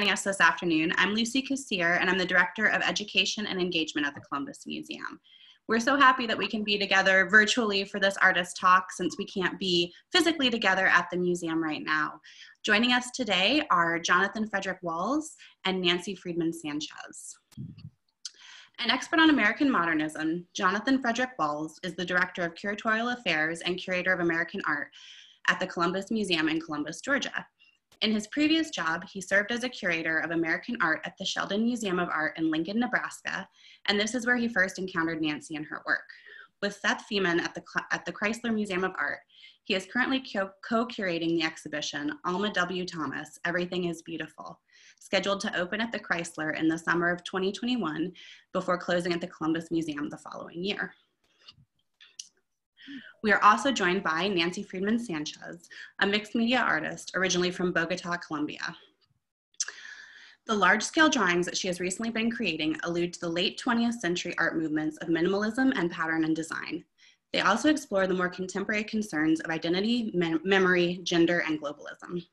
joining us this afternoon. I'm Lucy Kacir, and I'm the Director of Education and Engagement at the Columbus Museum. We're so happy that we can be together virtually for this artist talk since we can't be physically together at the museum right now. Joining us today are Jonathan Frederick Walz and Nancy Friedemann Sanchez. An expert on American modernism, Jonathan Frederick Walz is the Director of Curatorial Affairs and Curator of American Art at the Columbus Museum in Columbus, Georgia. In his previous job, he served as a curator of American art at the Sheldon Museum of Art in Lincoln, Nebraska, and this is where he first encountered Nancy and her work. With Seth Feman at the, at the Chrysler Museum of Art, he is currently co-curating the exhibition, Alma W. Thomas, Everything is Beautiful, scheduled to open at the Chrysler in the summer of 2021 before closing at the Columbus Museum the following year. We are also joined by Nancy Friedemann Sanchez, a mixed media artist originally from Bogota, Colombia. The large scale drawings that she has recently been creating allude to the late 20th century art movements of minimalism and pattern and design. They also explore the more contemporary concerns of identity, mem memory, gender, and globalism.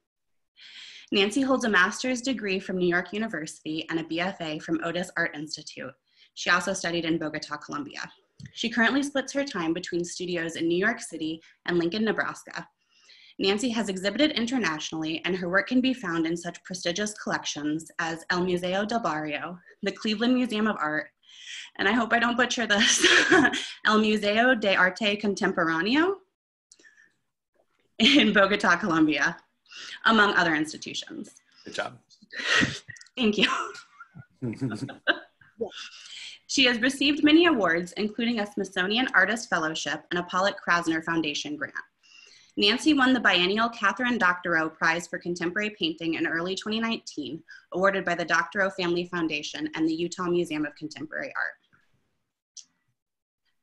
Nancy holds a master's degree from New York University and a BFA from Otis Art Institute. She also studied in Bogota, Colombia. She currently splits her time between studios in New York City and Lincoln, Nebraska. Nancy has exhibited internationally, and her work can be found in such prestigious collections as El Museo del Barrio, the Cleveland Museum of Art, and I hope I don't butcher this, El Museo de Arte Contemporáneo in Bogota, Colombia, among other institutions. Good job. Thank you. She has received many awards, including a Smithsonian Artist Fellowship and a Pollock Krasner Foundation grant. Nancy won the biennial Catherine Doctorow Prize for Contemporary Painting in early 2019, awarded by the Doctorow Family Foundation and the Utah Museum of Contemporary Art.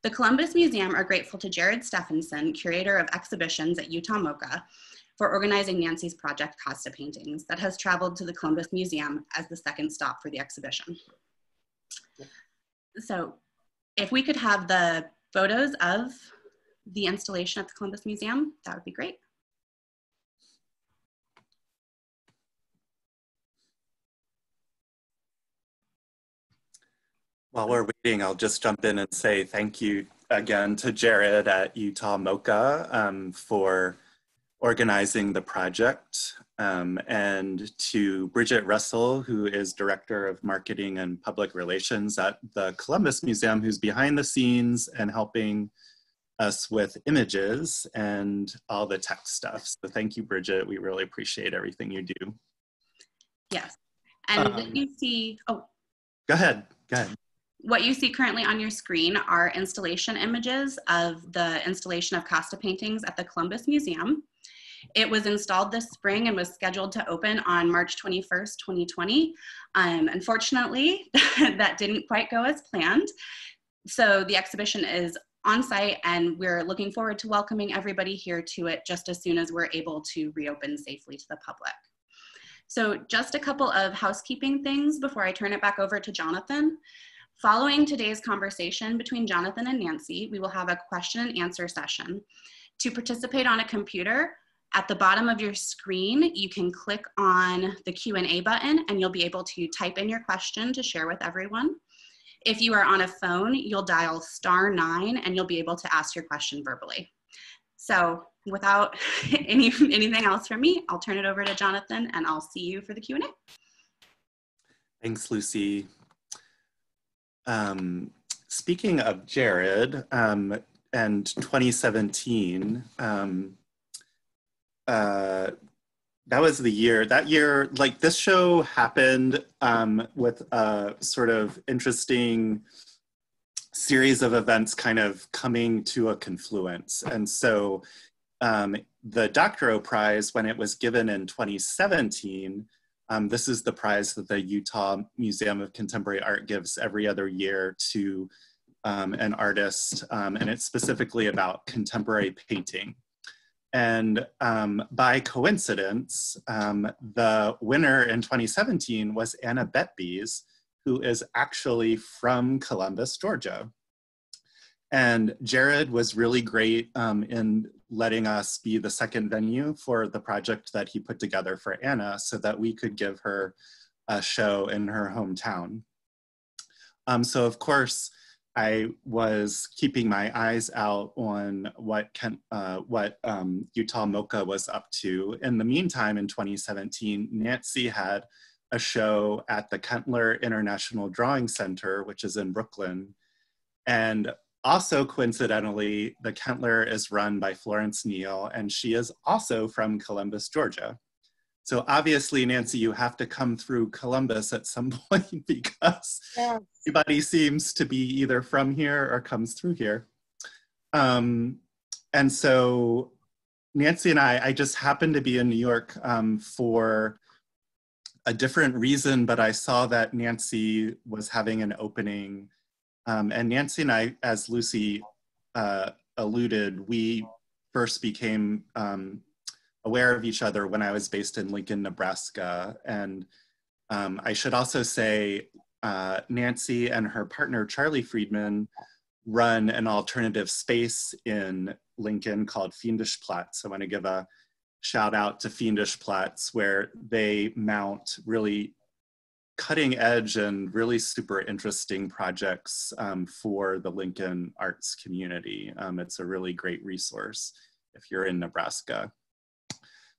The Columbus Museum are grateful to Jared Steffensen, curator of exhibitions at Utah MoCA, for organizing Nancy's project Casta Paintings that has traveled to the Columbus Museum as the second stop for the exhibition so if we could have the photos of the installation at the Columbus Museum, that would be great. While we're waiting, I'll just jump in and say thank you again to Jared at Utah MoCA um, for organizing the project um, and to Bridget Russell, who is Director of Marketing and Public Relations at the Columbus Museum, who's behind the scenes and helping us with images and all the tech stuff. So thank you, Bridget. We really appreciate everything you do. Yes. And um, what you see, oh. Go ahead, go ahead. What you see currently on your screen are installation images of the installation of Casta paintings at the Columbus Museum. It was installed this spring and was scheduled to open on March 21st, 2020. Um, unfortunately, that didn't quite go as planned. So the exhibition is on site and we're looking forward to welcoming everybody here to it just as soon as we're able to reopen safely to the public. So just a couple of housekeeping things before I turn it back over to Jonathan. Following today's conversation between Jonathan and Nancy, we will have a question and answer session. To participate on a computer, at the bottom of your screen, you can click on the Q&A button and you'll be able to type in your question to share with everyone. If you are on a phone, you'll dial star nine and you'll be able to ask your question verbally. So without any, anything else from me, I'll turn it over to Jonathan and I'll see you for the Q&A. Thanks, Lucy. Um, speaking of Jared um, and 2017, um, uh, that was the year that year like this show happened um, with a sort of interesting series of events kind of coming to a confluence. And so um, the doctorow prize when it was given in 2017 um, this is the prize that the utah museum of contemporary art gives every other year to um, an artist um, and it's specifically about contemporary painting and um, by coincidence, um, the winner in 2017 was Anna Betbeze, who is actually from Columbus, Georgia. And Jared was really great um, in letting us be the second venue for the project that he put together for Anna so that we could give her a show in her hometown. Um, so of course, I was keeping my eyes out on what Kent, uh, what um, Utah MoCA was up to. In the meantime, in 2017, Nancy had a show at the Kentler International Drawing Center, which is in Brooklyn. And also coincidentally, the Kentler is run by Florence Neal, and she is also from Columbus, Georgia. So obviously, Nancy, you have to come through Columbus at some point because yes. everybody seems to be either from here or comes through here. Um, and so Nancy and I, I just happened to be in New York um, for a different reason, but I saw that Nancy was having an opening. Um, and Nancy and I, as Lucy uh, alluded, we first became um, aware of each other when I was based in Lincoln, Nebraska. And um, I should also say uh, Nancy and her partner, Charlie Friedman, run an alternative space in Lincoln called Fiendish Plots. I want to give a shout out to Fiendish Plots, where they mount really cutting edge and really super interesting projects um, for the Lincoln arts community. Um, it's a really great resource if you're in Nebraska.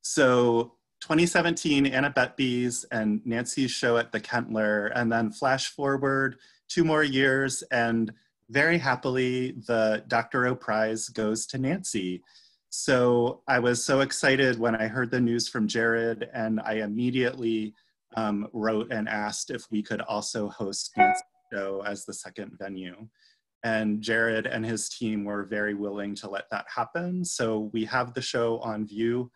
So 2017, Anna Betbeze and Nancy's show at the Kentler, and then flash forward two more years, and very happily, the Doctorow Prize goes to Nancy. So I was so excited when I heard the news from Jared, and I immediately um, wrote and asked if we could also host Nancy's show as the second venue. And Jared and his team were very willing to let that happen. So we have the show on view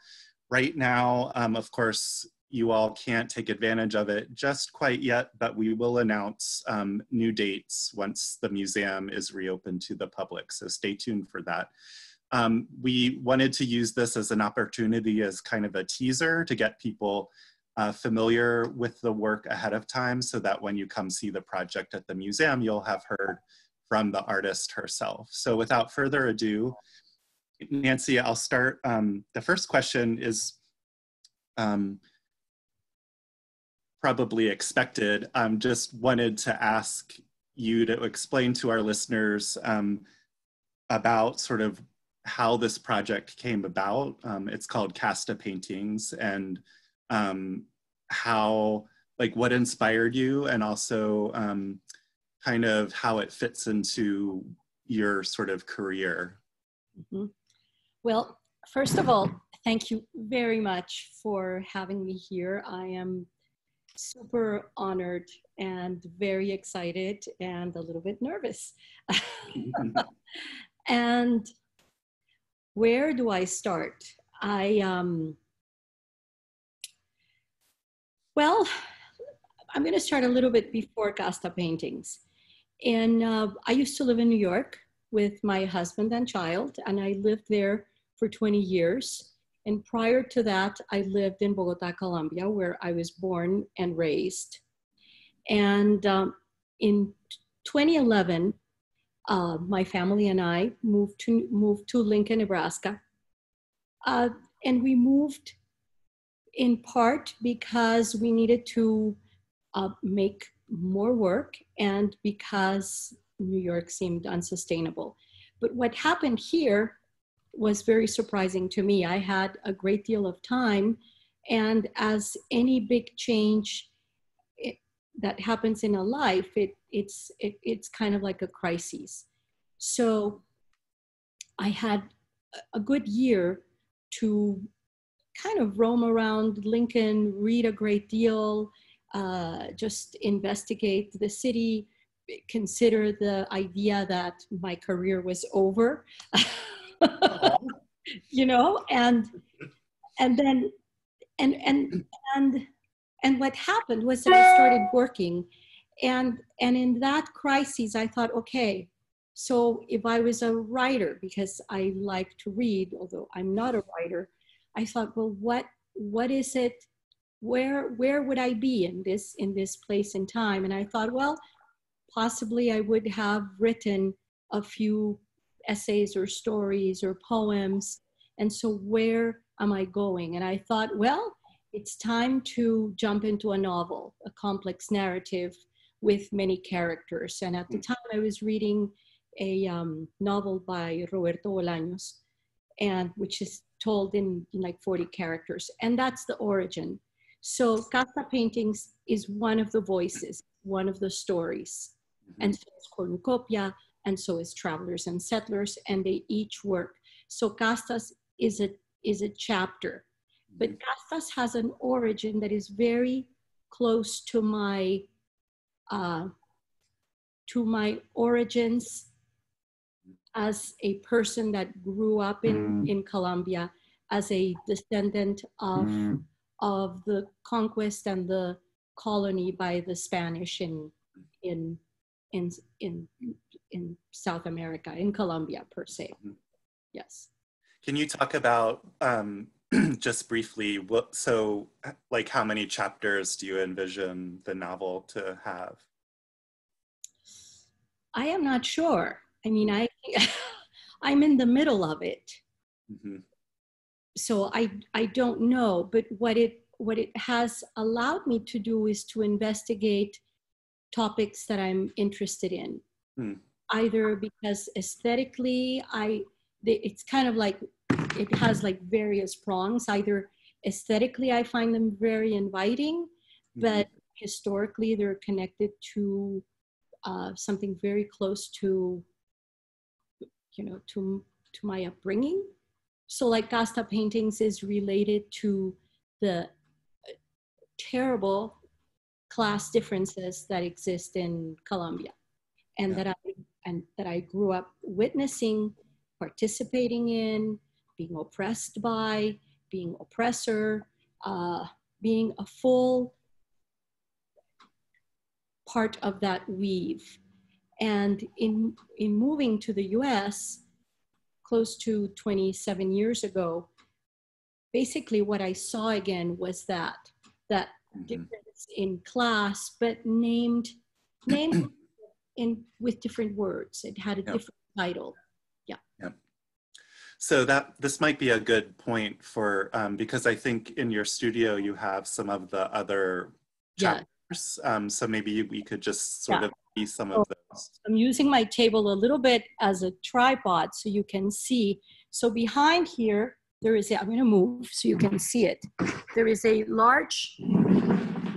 Right now, um, of course, you all can't take advantage of it just quite yet, but we will announce um, new dates once the museum is reopened to the public. So stay tuned for that. Um, we wanted to use this as an opportunity as kind of a teaser to get people uh, familiar with the work ahead of time so that when you come see the project at the museum, you'll have heard from the artist herself. So without further ado, Nancy, I'll start. Um, the first question is um, probably expected. Um, just wanted to ask you to explain to our listeners um, about sort of how this project came about. Um, it's called Casta Paintings and um, how, like what inspired you and also kind of how it fits into your sort of career. Mm -hmm. Well, first of all, thank you very much for having me here. I am super honored and very excited and a little bit nervous. and where do I start? I, um, well, I'm going to start a little bit before Casta Paintings. And uh, I used to live in New York with my husband and child, and I lived there for 20 years. And prior to that, I lived in Bogota, Colombia, where I was born and raised. And um, in 2011, uh, my family and I moved to moved to Lincoln, Nebraska, uh, and we moved in part because we needed to uh, make more work and because New York seemed unsustainable. But what happened here was very surprising to me. I had a great deal of time, and as any big change it, that happens in a life, it, it's, it, it's kind of like a crisis. So I had a good year to kind of roam around Lincoln, read a great deal, uh, just investigate the city, consider the idea that my career was over. you know, and and then and and and and what happened was that I started working, and and in that crisis, I thought, okay, so if I was a writer, because I like to read, although I'm not a writer, I thought, well, what what is it? Where where would I be in this in this place and time? And I thought, well, possibly I would have written a few essays or stories or poems. And so, where am I going? And I thought, well, it's time to jump into a novel, a complex narrative with many characters. And at the time, I was reading a um, novel by Roberto Bolaños, and which is told in, in like 40 characters, and that's the origin. So Casta Paintings is one of the voices, one of the stories, Mm-hmm. and so is Cornucopia, and so is Travelers and Settlers, and they each work. So Castas is a is a chapter, but mm-hmm. Castas has an origin that is very close to my uh, to my origins as a person that grew up in, mm-hmm. in Colombia as a descendant of, of the conquest and the colony by the Spanish in, in, in, in, in South America, in Colombia per se. Yes. Can you talk about um, just briefly what so like how many chapters do you envision the novel to have? I am not sure. I mean, I I'm in the middle of it. Mm-hmm. So I I don't know, but what it what it has allowed me to do is to investigate topics that I'm interested in. Hmm. Either because aesthetically I it's kind of like it has like various prongs. Either aesthetically I find them very inviting, Mm-hmm. but historically they're connected to uh, something very close to you know to to my upbringing so like casta paintings is related to the uh, terrible class differences that exist in colombia and Yeah. that i and that i grew up witnessing participating in being oppressed by being oppressor uh, being a full part of that weave and in, in moving to the US close to 27 years ago, basically what I saw again was that, that Mhm. difference in class, but named, named in, with different words. It had a Yeah. different title. Yeah. Yep. So that this might be a good point for um, because I think in your studio you have some of the other Yeah. chapters. Um, so maybe we could just sort Yeah. of see some of those. I'm using my table a little bit as a tripod so you can see. So behind here, there is a, I'm gonna move so you can see it. There is a large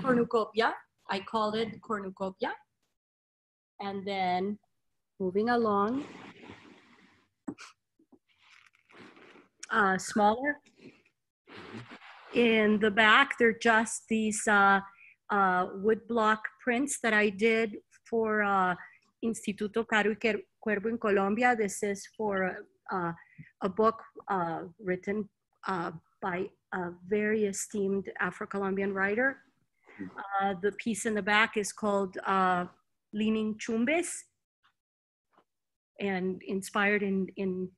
cornucopia. I call it cornucopia. And then moving along, uh, smaller. In the back, they're just these uh, uh, wood block prints that I did for uh, Instituto Caro y Cuervo in Colombia. This is for uh, a book uh, written uh, by a very esteemed Afro-Colombian writer. Uh, the piece in the back is called uh, Leaning Chumbes and inspired in, in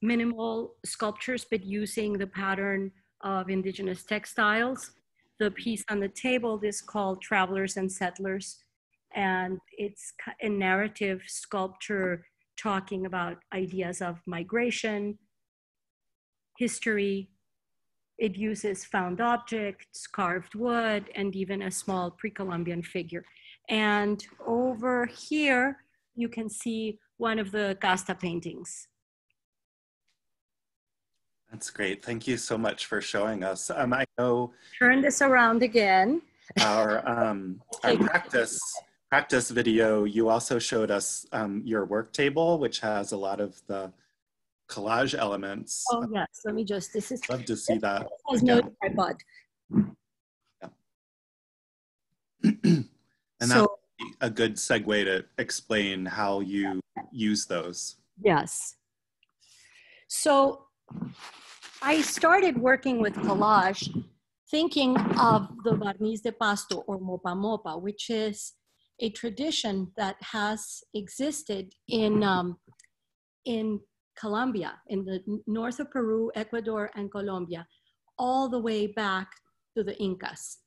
minimal sculptures, but using the pattern of indigenous textiles. The piece on the table is called Travelers and Settlers, and it's a narrative sculpture talking about ideas of migration, history. It uses found objects, carved wood, and even a small pre-Columbian figure. And over here, you can see one of the Casta paintings. That's great. Thank you so much for showing us. Um, I know Turn this around again. our um, our practice practice video. You also showed us um, your work table, which has a lot of the collage elements. Oh yes, let me just, this is, love to see that. has no tripod. and that So, a good segue to explain how you use those. yes. So I started working with collage thinking of the barniz de pasto or mopa mopa, which is a tradition that has existed in, um, in Colombia, in the north of Peru, Ecuador, and Colombia, all the way back to the Incas.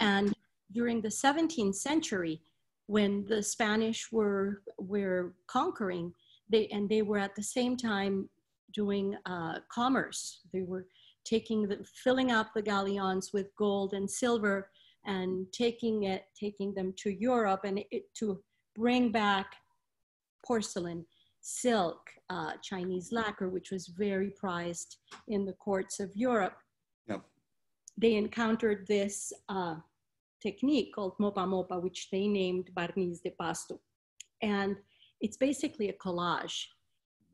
And during the 17th century, when the Spanish were, were conquering, they, and they were at the same time doing uh, commerce. They were, taking the, filling up the galleons with gold and silver and taking it, taking them to Europe and it, to bring back porcelain, silk, uh, Chinese lacquer, which was very prized in the courts of Europe. Yep. They encountered this uh, technique called mopa mopa, which they named barniz de pasto. And it's basically a collage.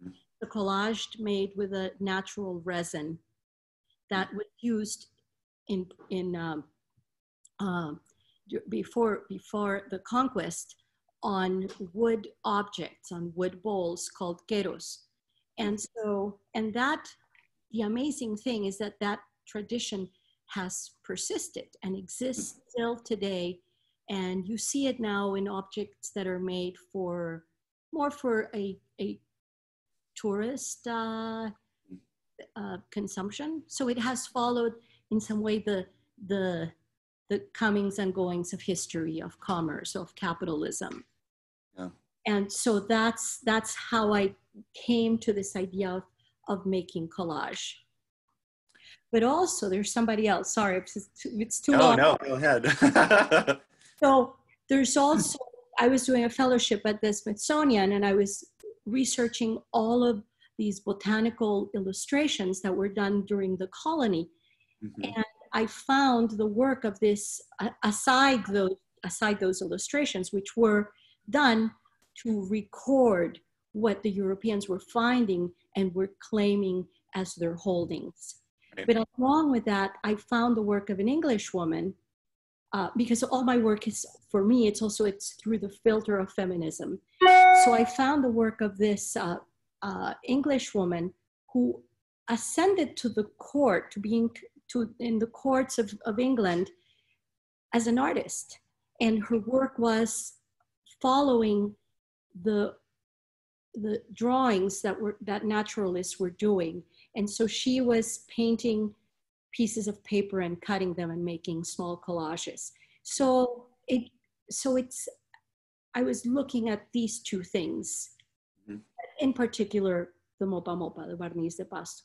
Mhm. The collage made with a natural resin that was used in, in um, um, before, before the conquest on wood objects, on wood bowls called queros. And so, and that, the amazing thing is that that tradition has persisted and exists still today. And you see it now in objects that are made for more for a, a tourist uh, uh, consumption. So it has followed in some way the, the, the comings and goings of history, of commerce, of capitalism. Yeah. And so that's, that's how I came to this idea of, of making collage. But also there's somebody else, sorry, it's, it's too No, long. no, go ahead. So there's also, I was doing a fellowship at the Smithsonian and I was researching all of these botanical illustrations that were done during the colony. Mhm. I found the work of this, aside those, aside those illustrations, which were done to record what the Europeans were finding and were claiming as their holdings. But along with that, I found the work of an English woman uh, because all my work is for me it's also it's through the filter of feminism so i found the work of this uh, uh, english woman who ascended to the court to being to in the courts of, of england as an artist and her work was following the the drawings that were that naturalists were doing and so she was painting pieces of paper and cutting them and making small collages. So it so it's I was looking at these two things, Mhm. in particular the mopa mopa, the barniz de pasto.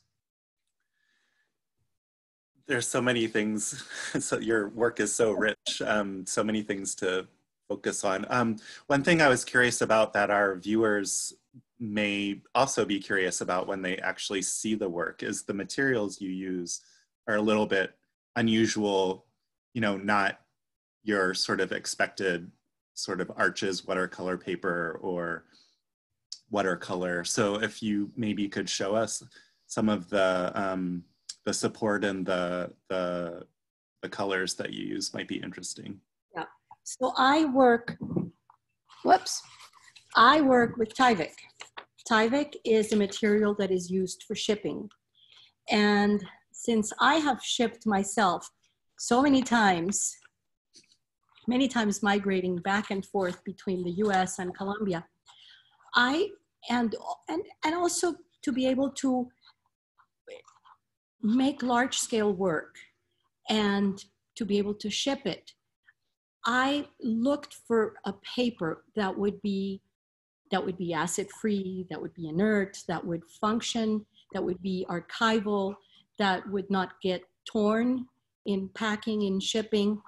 There's so many things. So your work is so rich. Um, so many things to focus on. Um, one thing I was curious about that our viewers may also be curious about when they actually see the work is the materials you use are a little bit unusual. You know, not your sort of expected sort of arches watercolor paper or watercolor. So if you maybe could show us some of the um, the support and the the the colors that you use might be interesting. Yeah. So I work, whoops, I work with Tyvek. Tyvek is a material that is used for shipping. And since I have shipped myself so many times, many times migrating back and forth between the US and Colombia, I, and, and, and also to be able to make large scale work and to be able to ship it I looked for a paper that would be that would be acid free, that would be inert, that would function, that would be archival, that would not get torn in packing and shipping.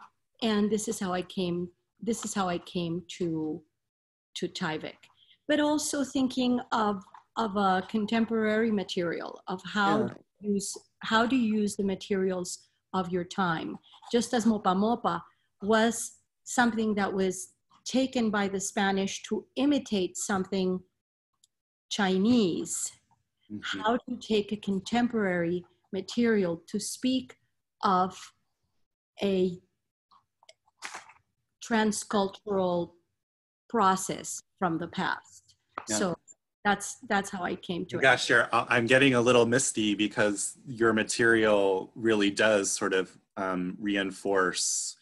And this is how I came. This is how I came to to Tyvek. But also thinking of of a contemporary material of how Yeah. to use how do you use the materials of your time. Just as Mopa Mopa was something that was taken by the Spanish to imitate something Chinese. Mhm. How to take a contemporary material to speak of a transcultural process from the past. Yeah. So that's that's how I came to it. Gosh, you're, I- I'm getting a little misty because your material really does sort of um, reinforce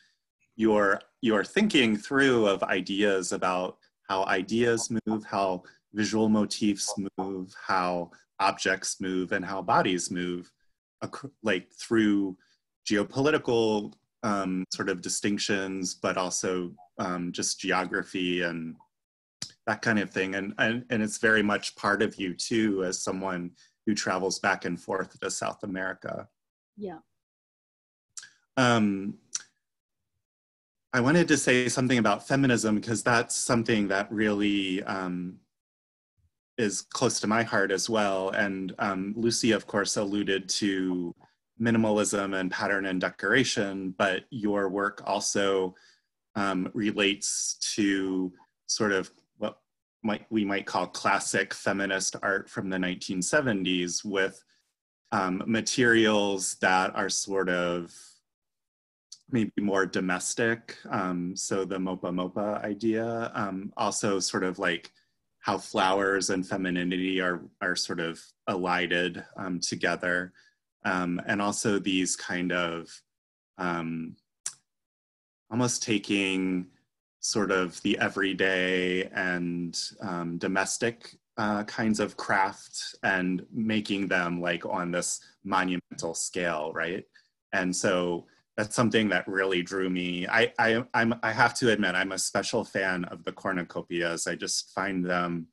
your your thinking through of ideas about how ideas move, how visual motifs move, how objects move, and how bodies move, like through geopolitical um, sort of distinctions, but also um, just geography and that kind of thing. And, and, and it's very much part of you too, as someone who travels back and forth to South America. Yeah. Um, I wanted to say something about feminism because that's something that really um, is close to my heart as well. And um, Lucy, of course, alluded to minimalism and pattern and decoration, but your work also um, relates to sort of might, we might call classic feminist art from the 1970s with um, materials that are sort of maybe more domestic. Um, so the mopa mopa idea, um, also sort of like how flowers and femininity are, are sort of elided um, together. Um, and also these kind of um, almost taking sort of the everyday and um, domestic uh, kinds of craft and making them like on this monumental scale, right? And so that's something that really drew me. I, I, I'm, I have to admit, I'm a special fan of the cornucopias. I just find them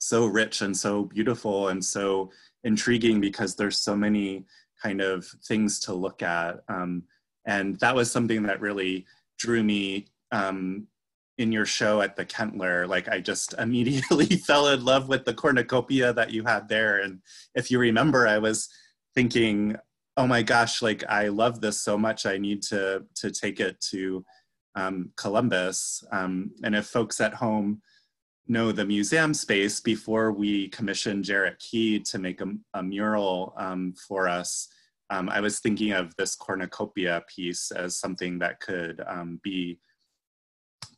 so rich and so beautiful and so intriguing because there's so many kind of things to look at. Um, and that was something that really drew me um, in your show at the Kentler. Like I just immediately fell in love with the cornucopia that you had there. And if you remember, I was thinking, oh my gosh, like I love this so much. I need to to take it to um, Columbus. Um, and if folks at home know the museum space, before we commissioned Jarrett Key to make a, a mural um, for us, um, I was thinking of this cornucopia piece as something that could um, be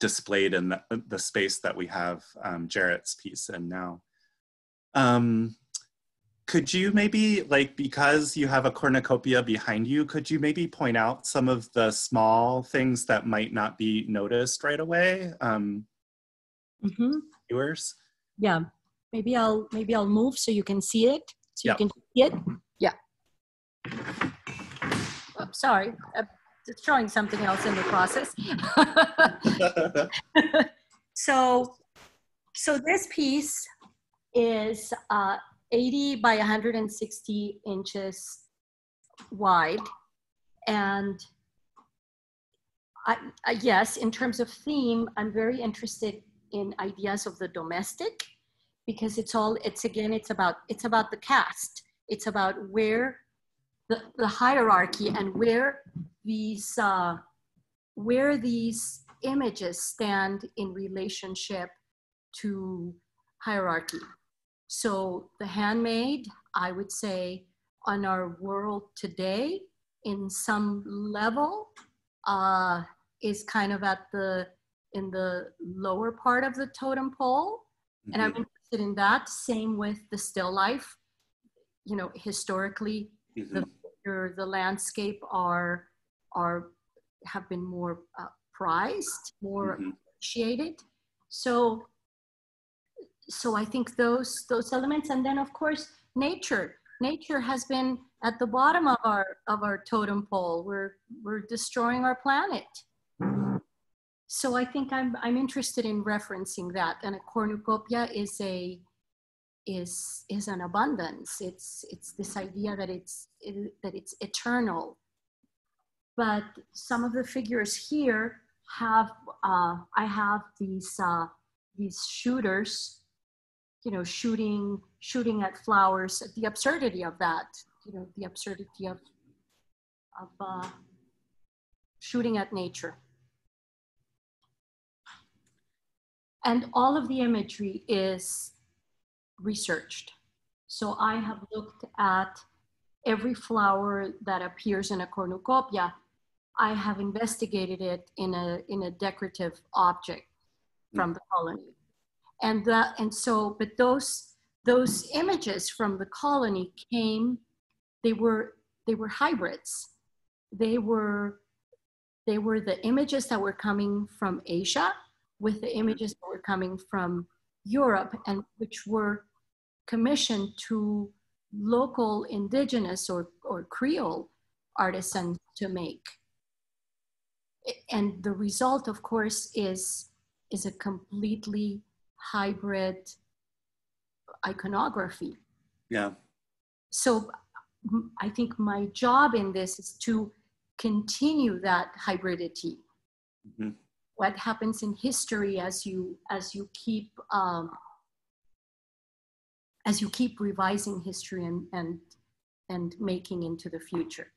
displayed in the, the, space that we have um, Jarrett's piece in now. Um, could you maybe like because you have a cornucopia behind you could you maybe point out some of the small things that might not be noticed right away um mm-hmm. viewers yeah maybe i'll maybe i'll move so you can see it so Yep. you can see it yeah oh, sorry uh, it's showing something else in the process so so this piece is uh, 80 by 160 inches wide. And I, I, yes, in terms of theme, I'm very interested in ideas of the domestic because it's all, it's again, it's about, it's about the caste. It's about where the, the hierarchy and where these, uh, where these images stand in relationship to hierarchy. So the handmade, I would say, on our world today, in some level, uh, is kind of at the in the lower part of the totem pole, mm-hmm. and I'm mm-hmm. interested in that. Same with the still life. You know, historically, mm-hmm. the the landscape are are have been more uh, prized, more mm-hmm. appreciated. So so I think those those elements, and then of course nature. Nature has been at the bottom of our of our totem pole. We're we're destroying our planet. So I think I'm I'm interested in referencing that. And a cornucopia is a is is an abundance. It's it's this idea that it's it, that it's eternal. But some of the figures here have uh, I have these uh, these shooters you know, shooting shooting at flowers, the absurdity of that, you know, the absurdity of of uh, shooting at nature. And all of the imagery is researched. So I have looked at every flower that appears in a cornucopia. I have investigated it in a, in a decorative object mm. from the colony. And that and so but those those images from the colony came they were they were hybrids. They were they were the images that were coming from asia with the mm. images that were coming from europe and which were commissioned to local indigenous or, or creole artisans to make and the result of course is is a completely hybrid iconography. Yeah. So I think my job in this is to continue that hybridity. Mm-hmm. What happens in history as you as you keep um, as you keep revising history and and and making into the future.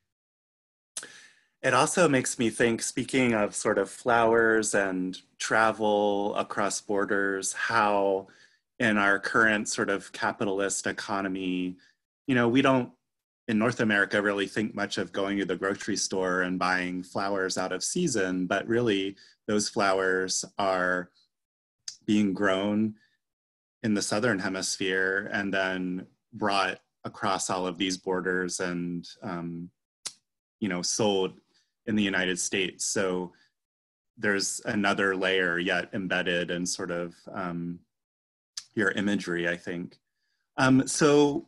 It also makes me think, speaking of sort of flowers and travel across borders, how in our current sort of capitalist economy, you know, we don't in North America really think much of going to the grocery store and buying flowers out of season, but really those flowers are being grown in the southern hemisphere and then brought across all of these borders and um, you know sold in the United States. So there's another layer yet embedded in sort of um, your imagery, I think. Um, so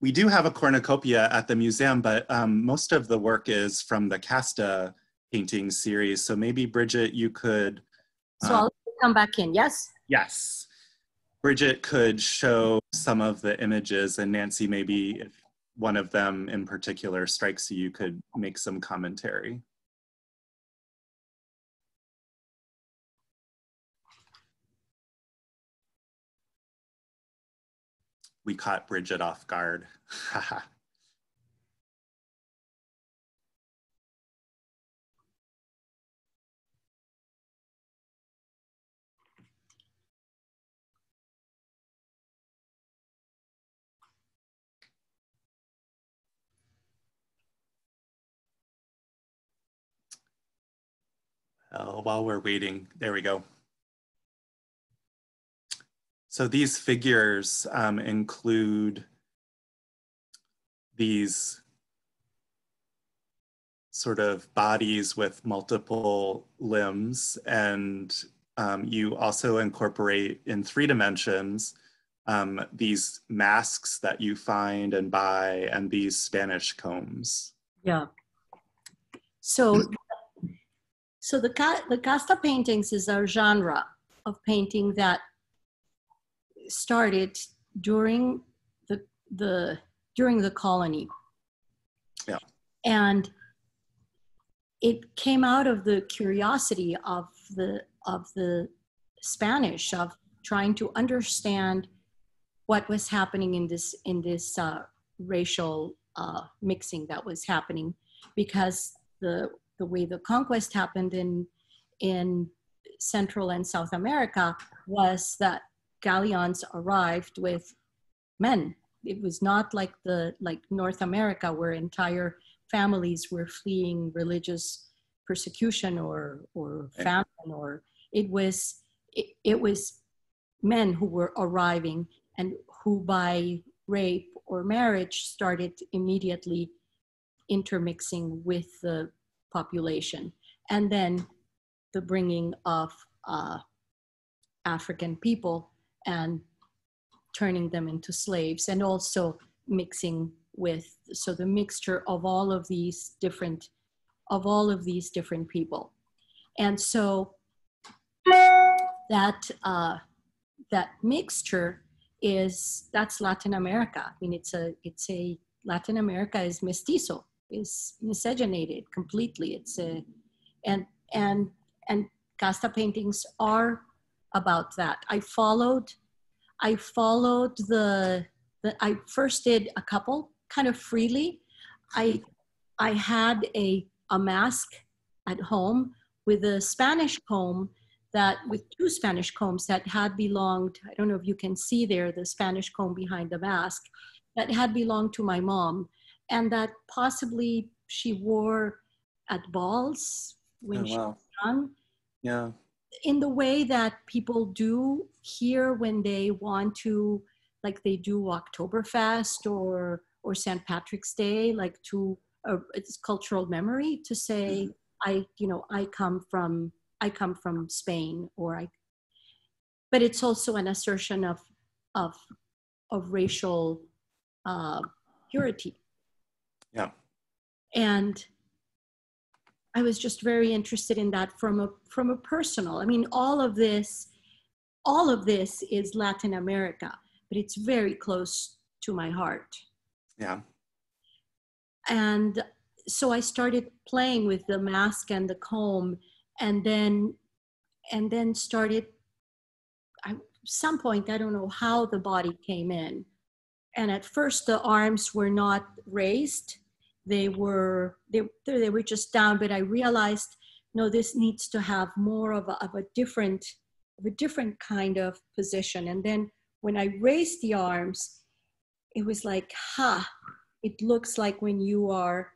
we do have a cornucopia at the museum, but um, most of the work is from the Casta painting series. So maybe Bridget, you could. So I'll come back in, yes? Yes. Bridget could show some of the images and Nancy, maybe if one of them in particular strikes you, you could make some commentary. we caught Bridget off guard. well, while we're waiting, there we go. So these figures um, include these sort of bodies with multiple limbs and um, you also incorporate in three dimensions um, these masks that you find and buy and these Spanish combs. Yeah. So, so the, the casta paintings is a genre of painting that started during the the during the colony. Yeah. And it came out of the curiosity of the of the Spanish of trying to understand what was happening in this in this uh, racial uh, mixing that was happening because the the way the conquest happened in in Central and South America was that galleons arrived with men. It was not like the like North America where entire families were fleeing religious persecution or or famine or it was it, it was men who were arriving and who by rape or marriage started immediately intermixing with the population. And then the bringing of uh, african people and turning them into slaves and also mixing with so the mixture of all of these different of all of these different people. And so that uh, that mixture is that's latin america. I mean it's a it's a latin america is mestizo is miscegenated completely it's a and and and casta paintings are about that. I followed, I followed the, the I first did a couple kind of freely. I, I had a, a mask at home with a Spanish comb that with two Spanish combs that had belonged, I don't know if you can see there, the Spanish comb behind the mask, that had belonged to my mom and that possibly she wore at balls when oh, she was young. Yeah in the way that people do here when they want to like they do Oktoberfest or or St. Patrick's Day, like to uh, it's cultural memory to say mm-hmm. I you know I come from I come from Spain or I, but it's also an assertion of of of racial uh, purity. Yeah. And I was just very interested in that from a from a personal. I mean, all of this, all of this is Latin America, but it's very close to my heart. Yeah. and so I started playing with the mask and the comb, and then and then started. At some point, I don't know how the body came in, and at first the arms were not raised; they were they they were just down. But I realized, no, this needs to have more of a, of a different of a different kind of position. And then when I raised the arms, it was like, ha! It looks like when you are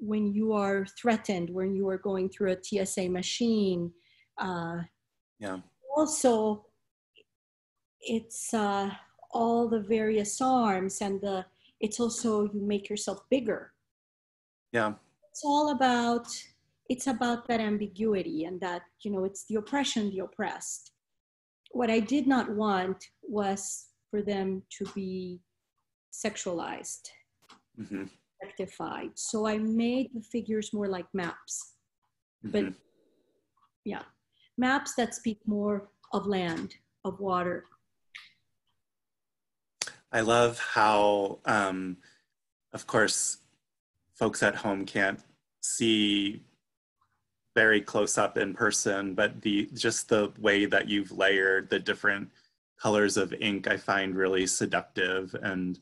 when you are threatened, when you are going through a TSA machine. Uh, yeah. Also, it's uh, all the various arms and the. It's also you make yourself bigger. Yeah. It's all about. It's about that ambiguity and that you know it's the oppression, the oppressed. What I did not want was for them to be sexualized. Mm-hmm objectified. So I made the figures more like maps. But mm-hmm. yeah, maps that speak more of land, of water. I love how, um, of course, folks at home can't see very close up in person, but the just the way that you've layered the different colors of ink, I find really seductive, and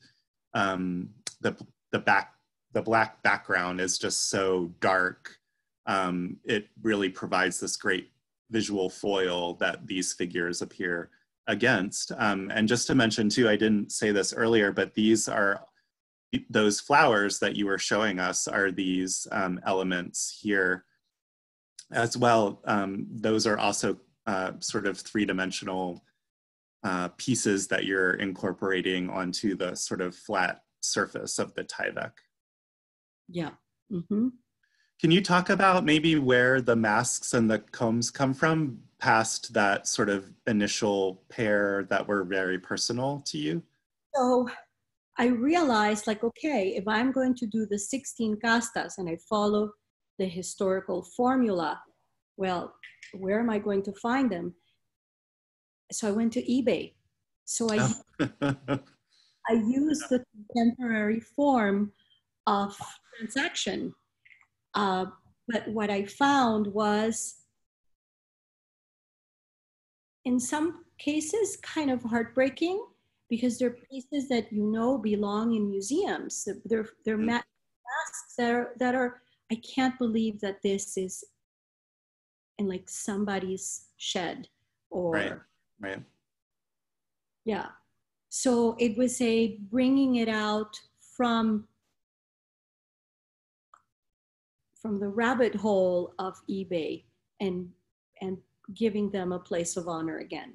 um, the the back the black background is just so dark. Um, it really provides this great visual foil that these figures appear against. Um, and just to mention too, I didn't say this earlier, but these are those flowers that you were showing us are these um, elements here as well. Um, those are also uh, sort of three-dimensional uh, pieces that you're incorporating onto the sort of flat surface of the Tyvek. Yeah. Mm-hmm. Can you talk about maybe where the masks and the combs come from past that sort of initial pair that were very personal to you? So I realized, like, okay, if I'm going to do the 16 castas and I follow the historical formula, well, where am I going to find them? So I went to eBay. So I, I used the contemporary form of transaction. Uh, but what I found was, in some cases, kind of heartbreaking because they're pieces that you know belong in museums. They're, they're mm. masks that are, that are, I can't believe that this is in like somebody's shed or. Right, right. Yeah. So it was a bringing it out from from the rabbit hole of eBay and and giving them a place of honor again.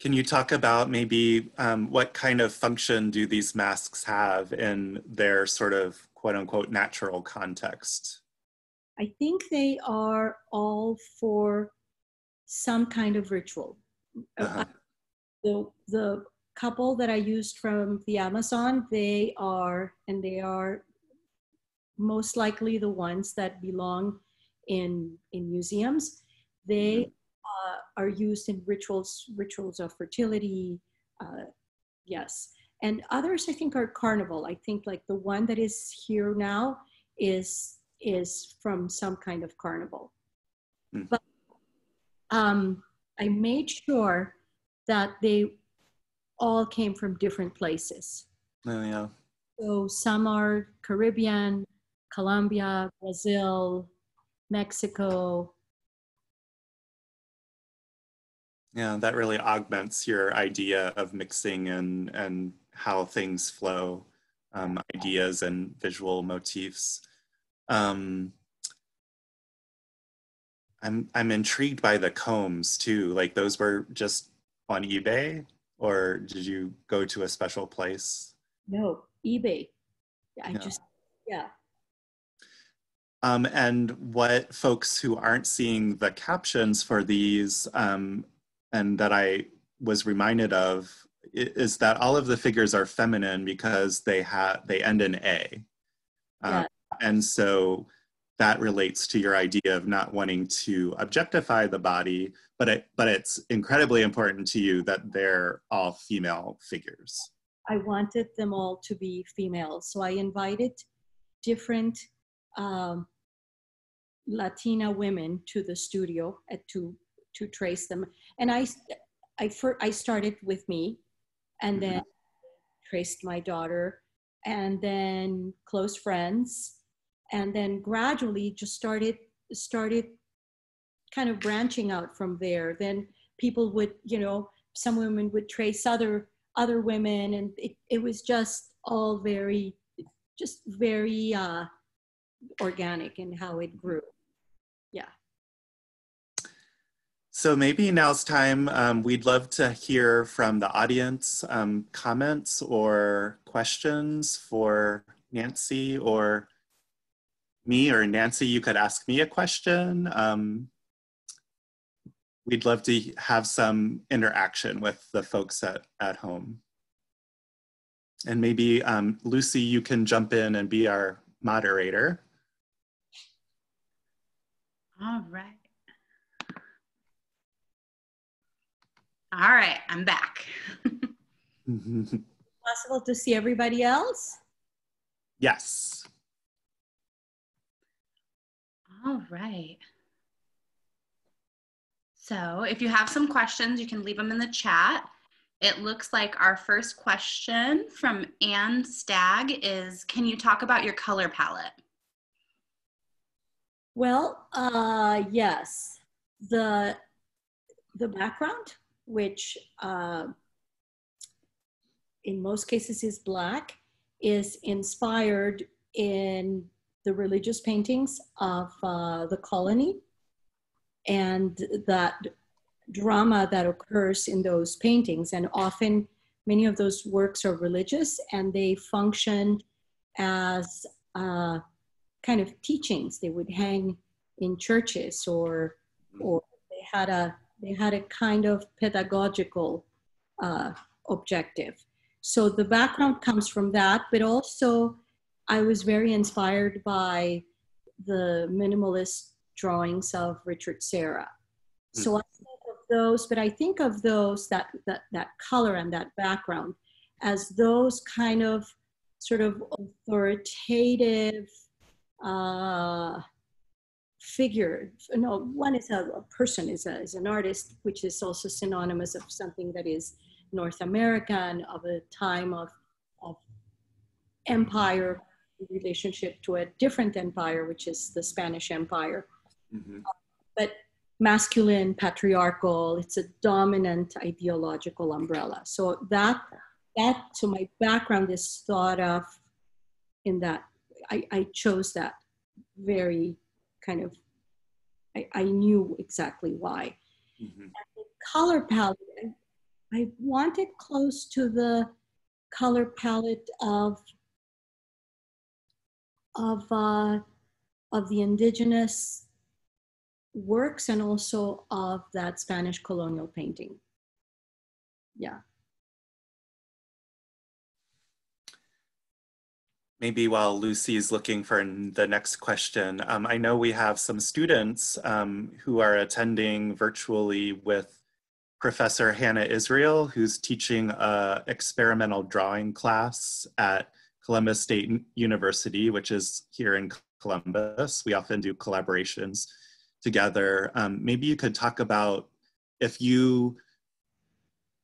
Can you talk about maybe um, what kind of function do these masks have in their sort of quote unquote natural context? I think they are all for some kind of ritual. Uh-huh. The, the couple that I used from the Amazon, they are, and they are most likely the ones that belong in, in museums. They mm-hmm. uh, are used in rituals, rituals of fertility, uh, yes. And others I think are carnival. I think like the one that is here now is, is from some kind of carnival. Mm. But um, I made sure that they all came from different places. Oh, yeah. So some are Caribbean, Colombia, Brazil, Mexico. Yeah, that really augments your idea of mixing and, and how things flow, um, ideas and visual motifs. Um, I'm, I'm intrigued by the combs too. Like those were just on eBay or did you go to a special place? No, eBay. I yeah. just, yeah, um, and what folks who aren't seeing the captions for these um, and that I was reminded of is that all of the figures are feminine because they have they end in A. Um, yeah. and so that relates to your idea of not wanting to objectify the body, but it, but it's incredibly important to you that they're all female figures. I wanted them all to be female. So I invited different um, Latina women to the studio uh, to to trace them. And I I first, I started with me, and then mm-hmm. traced my daughter, and then close friends, and then gradually just started started kind of branching out from there. Then people would you know some women would trace other other women and it, it was just all very just very uh, organic in how it grew yeah so maybe now's time um, we'd love to hear from the audience um, comments or questions for nancy or me or nancy you could ask me a question um, we'd love to have some interaction with the folks at, at home. And maybe um, Lucy, you can jump in and be our moderator. All right. All right, I'm back. Possible to see everybody else? Yes. All right. So if you have some questions, you can leave them in the chat. It looks like our first question from Anne Stagg is, can you talk about your color palette? Well, uh, yes. The, the background, which uh, in most cases is black, is inspired in the religious paintings of uh, the colony and that drama that occurs in those paintings. And often, many of those works are religious and they function as uh, kind of teachings. They would hang in churches or, or they had a they had a kind of pedagogical uh, objective. So the background comes from that, but also I was very inspired by the minimalist drawings of Richard Serra. Mm. So I think of those, but I think of those that that that color and that background as those kind of sort of authoritative uh, figure. No, one is a, a, person, is, a, is an artist, which is also synonymous of something that is North American, of a time of, of empire relationship to a different empire, which is the Spanish Empire. Mm-hmm. But masculine, patriarchal, it's a dominant ideological umbrella. So that that so my background is thought of in that I, I chose that very kind of I, I knew exactly why. Mm-hmm. color palette, I, I wanted close to the color palette of of uh, of the indigenous works and also of that Spanish colonial painting. Yeah. Maybe while Lucy's looking for the next question, um, I know we have some students um, who are attending virtually with Professor Hannah Israel, who's teaching a experimental drawing class at Columbus State University, which is here in Columbus. We often do collaborations together. Um, maybe you could talk about if you,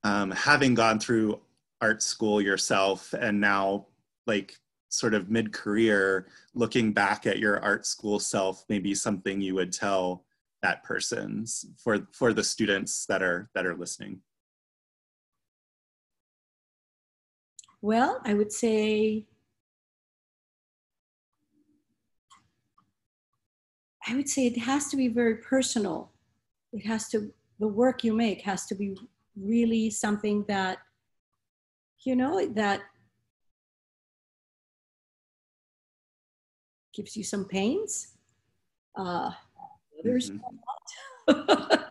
um, having gone through art school yourself and now like sort of mid-career, looking back at your art school self, maybe something you would tell that person's for for the students that are that are listening. Well, I would say I would say it has to be very personal. It has to, the work you make has to be really something that, you know, that gives you some pains. Uh, others mm-hmm.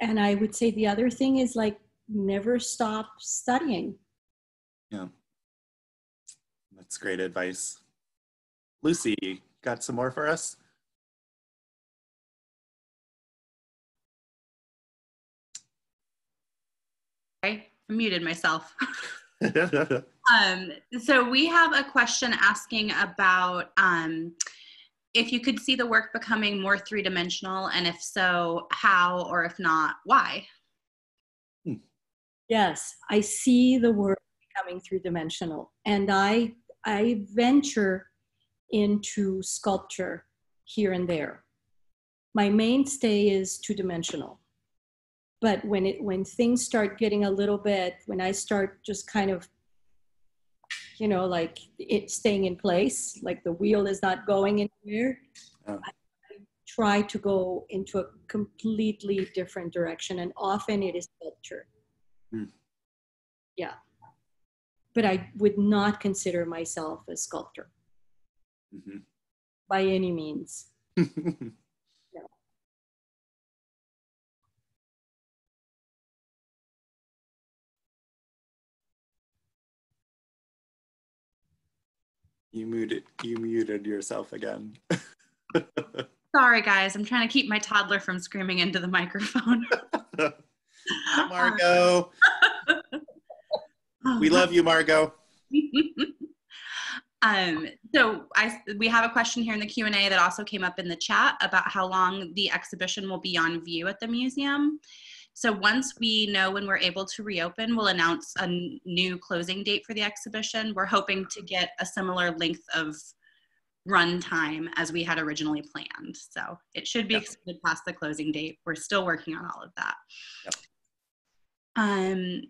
and I would say the other thing is like never stop studying. Yeah. That's great advice. Lucy, got some more for us? I muted myself. um, so we have a question asking about um, if you could see the work becoming more three-dimensional, and if so, how, or if not, why? Yes, I see the work becoming three-dimensional, and I I venture into sculpture here and there. My mainstay is two-dimensional but when it when things start getting a little bit when i start just kind of you know like it staying in place like the wheel is not going anywhere oh. I, try to go into a completely different direction and often it is sculpture hmm. yeah but i would not consider myself a sculptor mm-hmm. by any means You muted you muted yourself again. Sorry guys, I'm trying to keep my toddler from screaming into the microphone. Margot. we love you, Margo. um, so I, we have a question here in the Q&A that also came up in the chat about how long the exhibition will be on view at the museum. So once we know when we're able to reopen, we'll announce a new closing date for the exhibition. We're hoping to get a similar length of run time as we had originally planned. So it should be yep. extended past the closing date. We're still working on all of that. Yep. Um,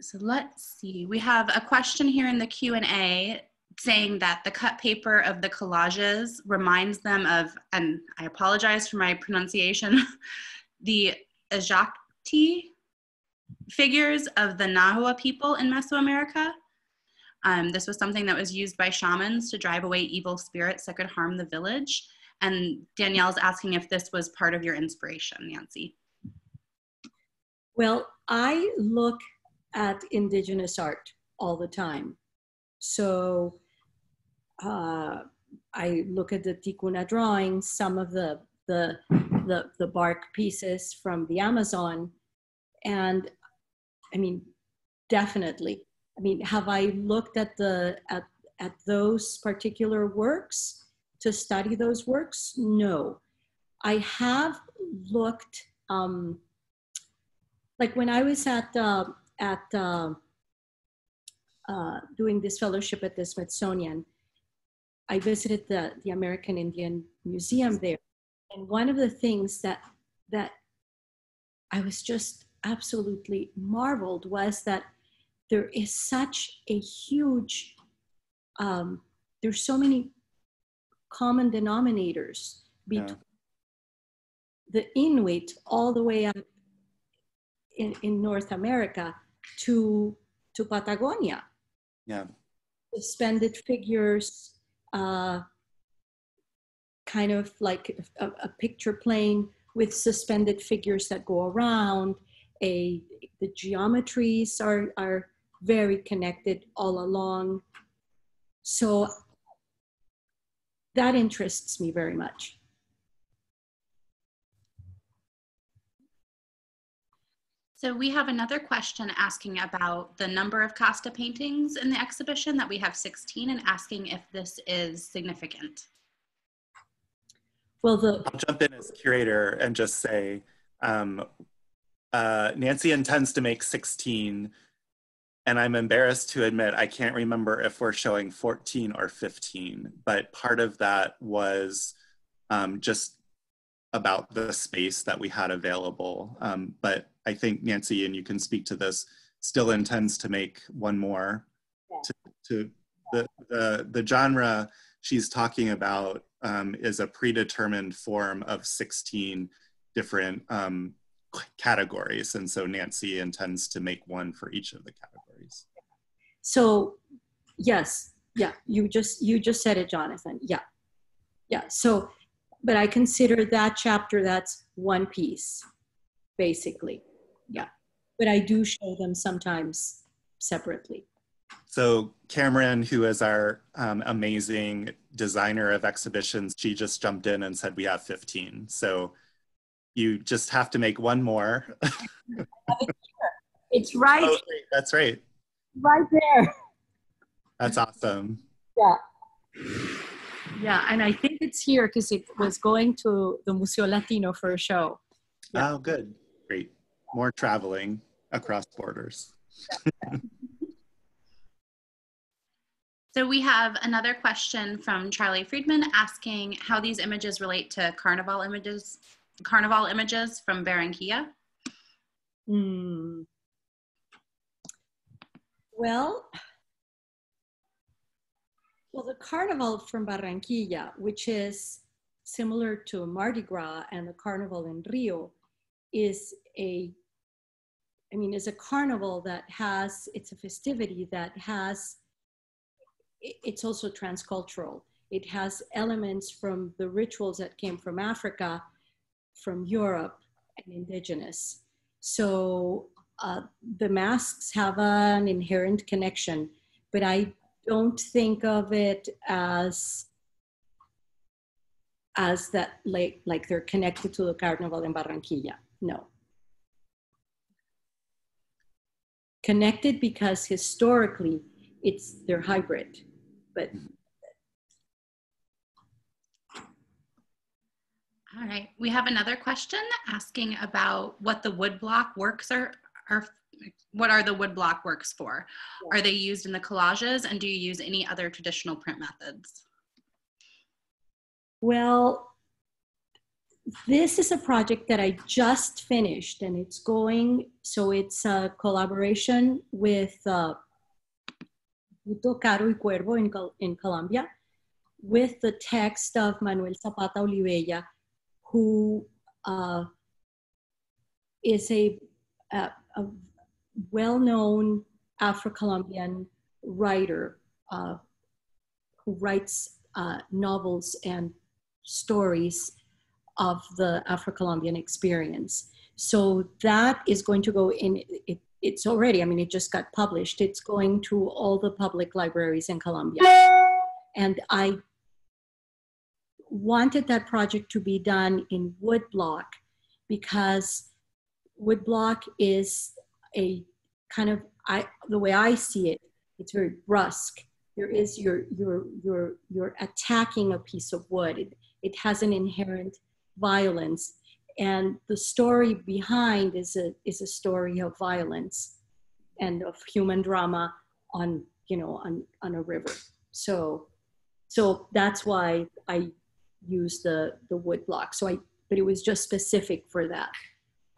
so let's see. We have a question here in the Q&A saying that the cut paper of the collages reminds them of, and I apologize for my pronunciation, the Ajakti figures of the Nahua people in Mesoamerica. Um, this was something that was used by shamans to drive away evil spirits that could harm the village. And Danielle's asking if this was part of your inspiration, Nancy. Well, I look at indigenous art all the time. So uh, I look at the Ticuna drawings, some of the, the the, the bark pieces from the Amazon. And I mean, definitely. I mean, have I looked at the at, at those particular works to study those works? No. I have looked um, like when I was at uh, at uh, uh, doing this fellowship at the Smithsonian, I visited the, the American Indian Museum there. And one of the things that that I was just absolutely marveled was that there is such a huge um, there's so many common denominators between yeah. the Inuit all the way up in, in North America to to Patagonia. Yeah. Suspended figures, uh, kind of like a, a picture plane with suspended figures that go around. A, the geometries are, are very connected all along. So that interests me very much. So we have another question asking about the number of Casta paintings in the exhibition that we have 16 and asking if this is significant. Well, the I'll jump in as curator and just say um, uh, Nancy intends to make 16, and I'm embarrassed to admit I can't remember if we're showing 14 or 15, but part of that was um, just about the space that we had available. Um, but I think Nancy, and you can speak to this, still intends to make one more. To, to the, the the genre she's talking about um, is a predetermined form of 16 different um, categories. And so Nancy intends to make one for each of the categories. So yes, yeah, you just, you just said it, Jonathan. Yeah, yeah. So, but I consider that chapter, that's one piece, basically. Yeah. But I do show them sometimes separately. So Cameron, who is our um, amazing designer of exhibitions, she just jumped in and said we have 15. So you just have to make one more. it's right. Oh, that's right. right there. That's awesome. Yeah. Yeah, and I think it's here because it was going to the Museo Latino for a show. Yeah. Oh, good. Great. More traveling across borders. So we have another question from Charlie Friedman asking how these images relate to carnival images, carnival images from Barranquilla. Hmm. Well, well, the carnival from Barranquilla, which is similar to Mardi Gras and the carnival in Rio, is a, I mean, is a carnival that has, it's a festivity that has, it's also transcultural. It has elements from the rituals that came from Africa, from Europe, and indigenous. So uh, the masks have an inherent connection, but I don't think of it as as that like like they're connected to the carnival in Barranquilla. No. Connected because historically it's they're hybrid, but all right. We have another question asking about what the woodblock works are are what are the woodblock works for? Yeah. Are they used in the collages and do you use any other traditional print methods? Well, this is a project that I just finished and it's going, so it's a collaboration with uh, Caro y Cuervo in, in Colombia with the text of Manuel Zapata Olivella, who uh, is a, a, a well-known Afro-Colombian writer uh, who writes uh, novels and stories of the Afro-Colombian experience. So that is going to go in, it, it's already, I mean, it just got published. It's going to all the public libraries in Colombia. And I wanted that project to be done in woodblock because woodblock is a kind of I the way I see it, it's very brusque. There is your your your you're attacking a piece of wood. It, it has an inherent violence, and the story behind is a is a story of violence and of human drama on you know on on a river. So so that's why I use the the wood block. So I but it was just specific for that,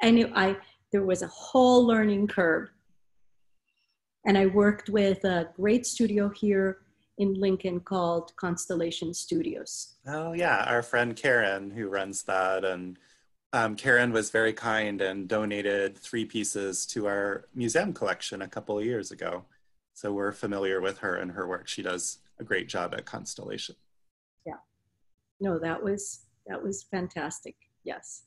and it, I there was a whole learning curve. And I worked with a great studio here in Lincoln called Constellation Studios. Oh, yeah, our friend Karen, who runs that. And um, Karen was very kind and donated three pieces to our museum collection a couple of years ago. So we're familiar with her and her work. She does a great job at Constellation. Yeah. No, that was that was fantastic. Yes.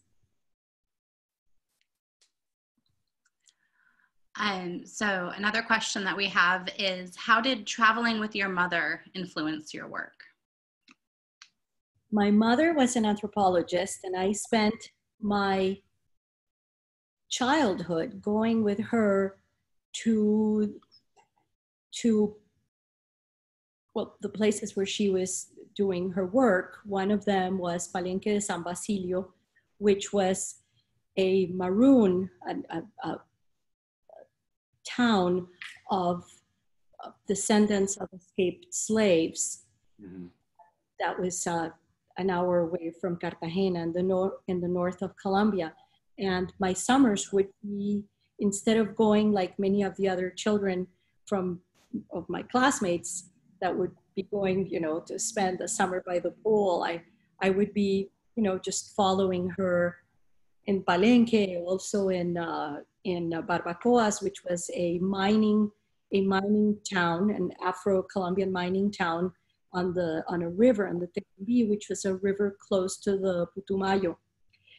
And so another question that we have is how did traveling with your mother influence your work? My mother was an anthropologist and I spent my childhood going with her to to well the places where she was doing her work one of them was palenque de san basilio which was a maroon a, a, a town of, descendants of escaped slaves. Mm-hmm. That was uh, an hour away from Cartagena in the, nor- in the north of Colombia. And my summers would be, instead of going like many of the other children from of my classmates that would be going, you know, to spend the summer by the pool, I, I would be, you know, just following her in Palenque, also in uh, in Barbacoas, which was a mining a mining town, an Afro-Colombian mining town on the on a river, on the Telembí, which was a river close to the Putumayo.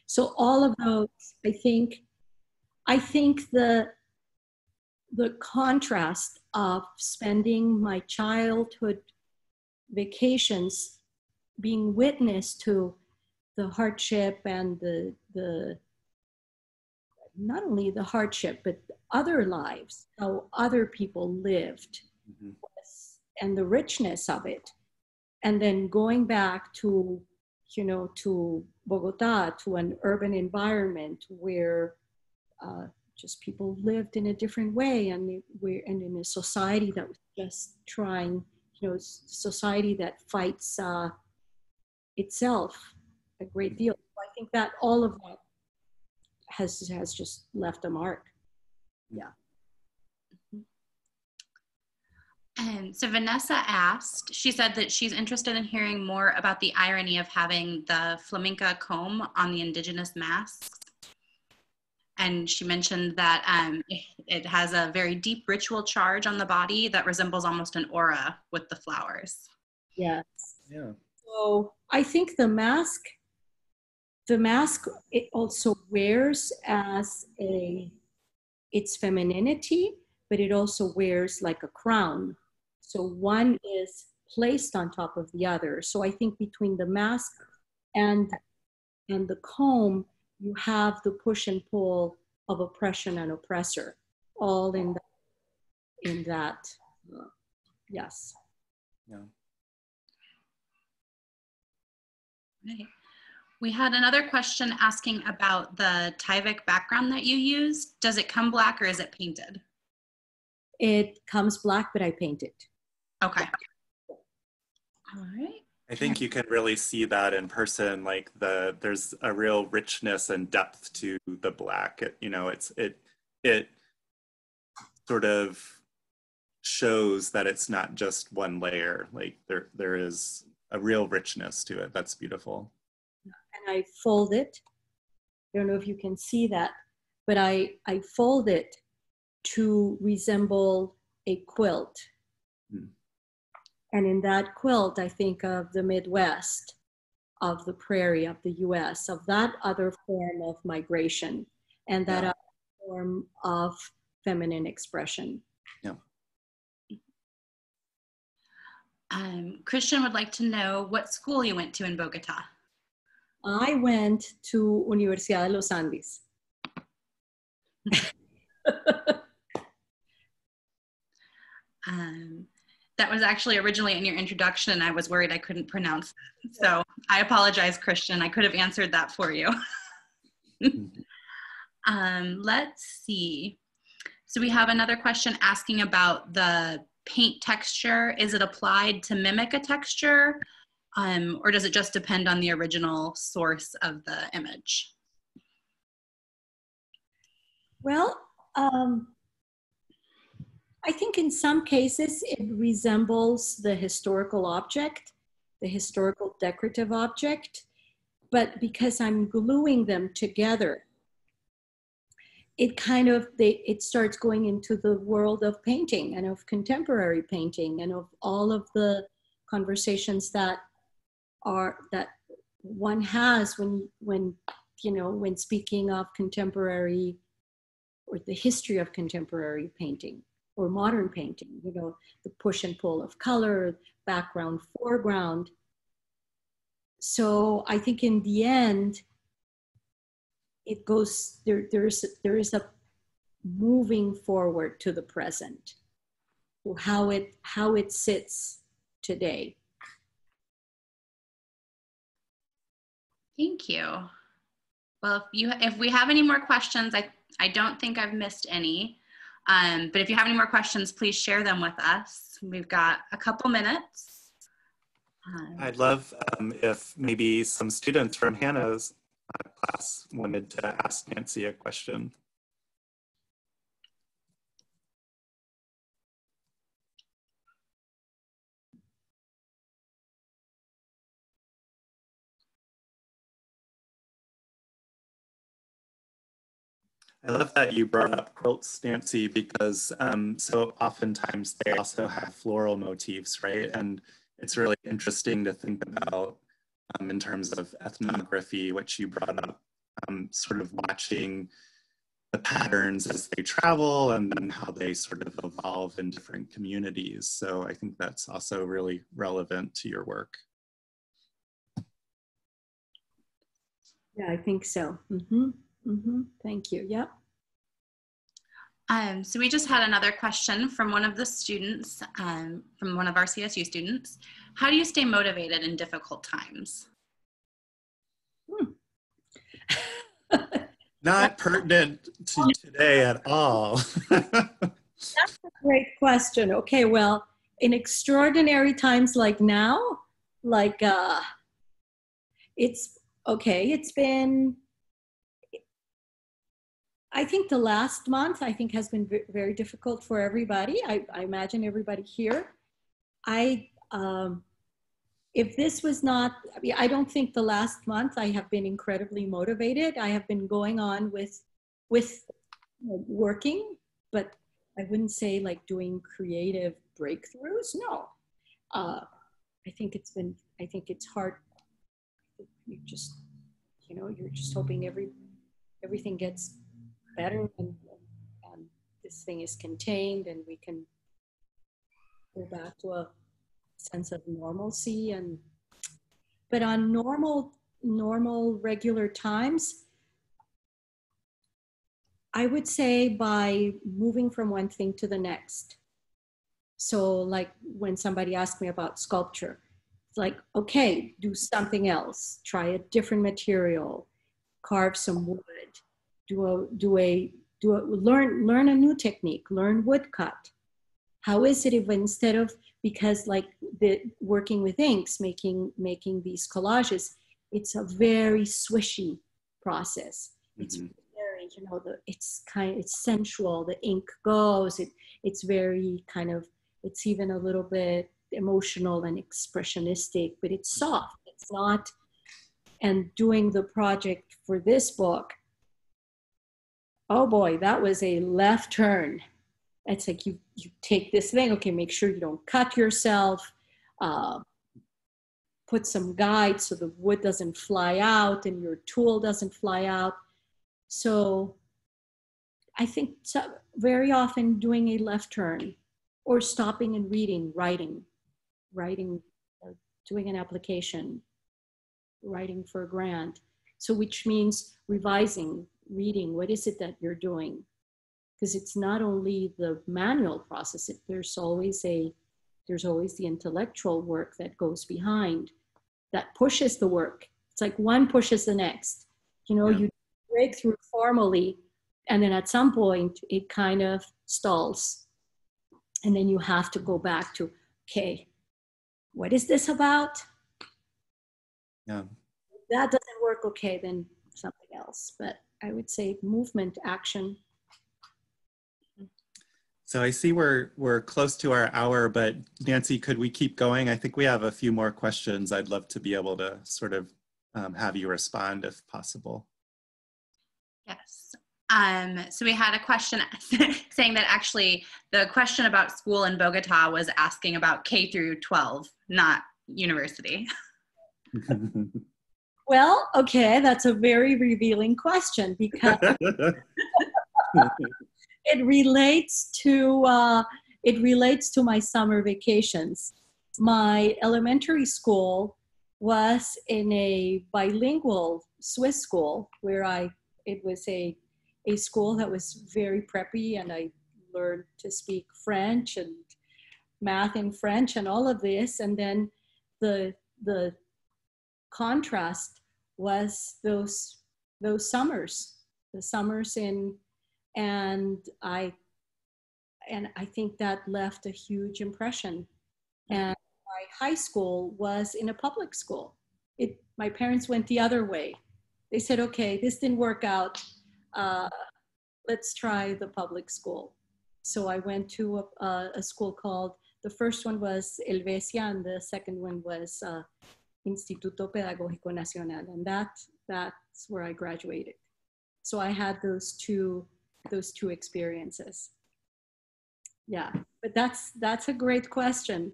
So all of those, I think, I think the the contrast of spending my childhood vacations being witness to the hardship and the the not only the hardship, but other lives, how other people lived, Mhm. and the richness of it. And then going back to, you know, to Bogota, to an urban environment where uh, just people lived in a different way and we're and in a society that was just trying, you know, society that fights uh, itself a great deal. I think that all of that has has just left a mark. And so Vanessa asked, she said that she's interested in hearing more about the irony of having the flamenca comb on the indigenous masks. And she mentioned that um, it has a very deep ritual charge on the body that resembles almost an aura with the flowers. Yes. Yeah. So I think the mask, the mask, it also wears as a, its femininity, but it also wears like a crown. So one is placed on top of the other. So I think between the mask and and the comb, you have the push and pull of oppression and oppressor, all in that. In that, uh, yes. Yeah. Right. We had another question asking about the Tyvek background that you use. Does it come black or is it painted? It comes black, but I paint it. Okay. All right. I think you can really see that in person. Like the there's a real richness and depth to the black. It, you know, it's it it sort of shows that it's not just one layer. Like there there is a real richness to it. That's beautiful. And I fold it. I don't know if you can see that, but I, I fold it to resemble a quilt. Hmm. And in that quilt, I think of the Midwest, of the prairie, of the US, of that other form of migration, and that Yeah. other form of feminine expression. Um, Christian would like to know what school you went to in Bogota. I went to Universidad de los Andes. Um, that was actually originally in your introduction, and I was worried I couldn't pronounce it. So I apologize, Christian. I could have answered that for you. um, let's see. So we have another question asking about the paint texture. Is it applied to mimic a texture, um, or does it just depend on the original source of the image? Well, um, I think in some cases it resembles the historical object, the historical decorative object, but because I'm gluing them together, it kind of they it starts going into the world of painting and of contemporary painting and of all of the conversations that are that one has when when you know when speaking of contemporary or the history of contemporary painting or modern painting, you know, the push and pull of color, background, foreground. So I think in the end, it goes there. There's there is a moving forward to the present, how it how it sits today. Thank you. Well, if you if we have any more questions, I I don't think I've missed any. Um, but if you have any more questions, please share them with us. We've got a couple minutes. Um, I'd love um, if maybe some students from Hannah's uh, class wanted to ask Nancy a question. I love that you brought up quilts, Nancy, because um, so oftentimes they also have floral motifs, right? And it's really interesting to think about um, in terms of ethnography, which you brought up, um, sort of watching the patterns as they travel and then how they sort of evolve in different communities. So I think that's also really relevant to your work. Yeah, I think so. Mm-hmm. Mm-hmm. Thank you. Yep. Um, so we just had another question from one of the students, um, from one of our CSU students. How do you stay motivated in difficult times? Not pertinent to today at all. That's a great question. Okay, well, in extraordinary times like now, like uh, it's okay, it's been I think the last month, I think, has been very difficult for everybody. I, I imagine everybody here. I, um, if this was not, I, mean, I don't think the last month I have been incredibly motivated. I have been going on with, with working, but I wouldn't say like doing creative breakthroughs. No, uh, I think it's been. I think it's hard. You just, you know, you're just hoping every everything gets better mm-hmm. and, and um, this thing is contained and we can go back to a sense of normalcy and but on normal normal regular times i would say by moving from one thing to the next. So like when somebody asked me about sculpture it's like okay do something else. Try a different material. Carve some wood do a do a do a learn learn a new technique learn woodcut how is it if instead of because like the working with inks making making these collages it's a very swishy process it's mm-hmm. very you know the it's kind it's sensual the ink goes it it's very kind of it's even a little bit emotional and expressionistic but it's soft it's not and doing the project for this book oh boy, that was a left turn. It's like you, you take this thing, okay, make sure you don't cut yourself, uh, put some guide so the wood doesn't fly out and your tool doesn't fly out. So I think so, very often doing a left turn or stopping and reading, writing, writing, doing an application, writing for a grant. So which means revising, reading what is it that you're doing? Because it's not only the manual process it, there's always a there's always the intellectual work that goes behind that pushes the work. It's like one pushes the next. You know yeah. you break through formally and then at some point it kind of stalls. And then you have to go back to okay what is this about? Yeah. If that doesn't work okay then something else. But I would say movement, action. So I see we're we're close to our hour, but Nancy, could we keep going? I think we have a few more questions. I'd love to be able to sort of um, have you respond if possible. Yes. Um, so we had a question saying that actually the question about school in Bogota was asking about K through 12, not university. Well, okay, that's a very revealing question because it relates to uh, it relates to my summer vacations. My elementary school was in a bilingual Swiss school where I it was a a school that was very preppy and I learned to speak French and math in French and all of this and then the the contrast was those those summers, the summers in, and I and I think that left a huge impression. And my high school was in a public school. It my parents went the other way. They said, "Okay, this didn't work out. Uh, let's try the public school." So I went to a, a school called the first one was Helvetia, and the second one was uh, Instituto Pedagógico Nacional, and that that's where I graduated. So I had those two those two experiences. Yeah, but that's that's a great question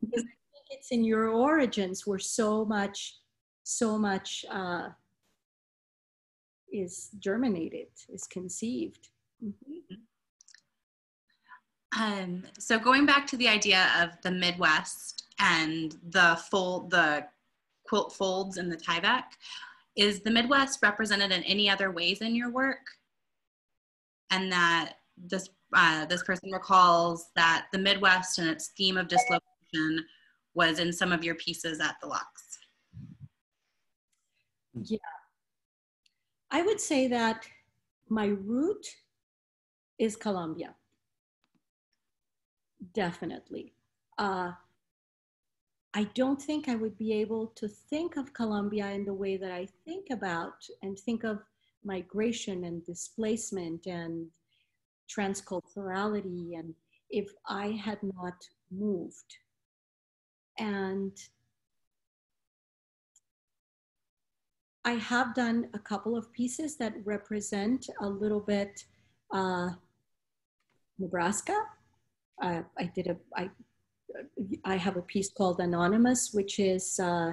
because I think it's in your origins where so much so much uh, is germinated, is conceived. Mm-hmm. Um, so going back to the idea of the Midwest and the full the quilt folds in the Tyvek. Is the Midwest represented in any other ways in your work? And that this uh, this person recalls that the Midwest and its theme of dislocation was in some of your pieces at the Lux. Yeah. I would say that my root is Colombia. Definitely. Uh, I don't think I would be able to think of Colombia in the way that I think about and think of migration and displacement and transculturality and if I had not moved. And I have done a couple of pieces that represent a little bit uh, Nebraska. Uh, I did a, I, I have a piece called Anonymous, which is, uh,